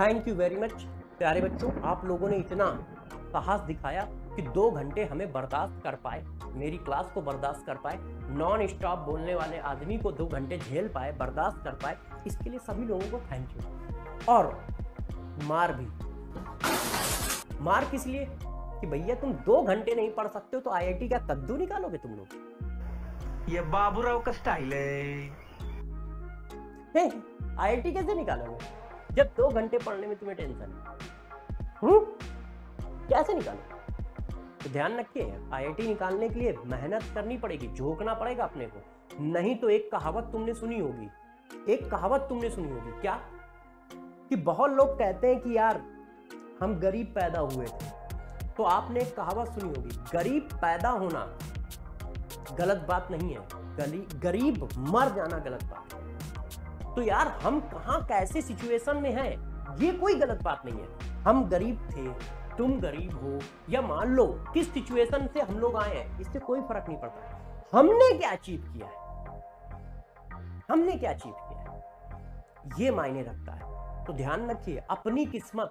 Thank you very much प्यारे बच्चों। आप लोगों ने इतना साहस दिखाया कि दो घंटे हमें बर्दाश्त कर पाए मेरी क्लास को बर्दाश्त कर पाए नॉन स्टॉप बोलने वाले आदमी को दो घंटे झेल पाए बर्दाश्त कर पाए इसके लिए सभी लोगों को थैंक यू और मार भी। मार किस लिए? कि भैया तुम दो घंटे नहीं पढ़ सकते हो तो आईआईटी का कद्दू निकालोगे तुम लोग। ये बाबूराव का स्टाइल है। आईआईटी कैसे निकालोगे? जब दो घंटे पढ़ने में तुम्हें टेंशन। है हम्म? कैसे निकालो तो ध्यान रखिए आईआईटी निकालने के लिए मेहनत करनी पड़ेगी, झोंकना पड़ेगा अपने को। नहीं तो एक कहावत तुमने सुनी होगी। एक कहावत तुमने सुनी होगी। क्या? कि बहुत लोग कहते हैं कि यार, हम गरीब पैदा हुए थे। तो आपने एक कहावत सुनी होगी, गरीब पैदा होना गलत बात नहीं है। गरीब मर जाना गलत बात है। तो यार हम कहाँ, कैसे सिचुएशन में हैं? ये कोई गलत बात नहीं है। हम गरीब थे, तुम गरीब हो, या मान लो किस सिचुएशन से हम लोग आए हैं, इससे कोई फ़र्क नहीं पड़ता। हमने क्या अचीव किया है? हमने क्या अचीव किया है? ये मायने रखता है। तो ध्यान रखिए, अपनी किस्मत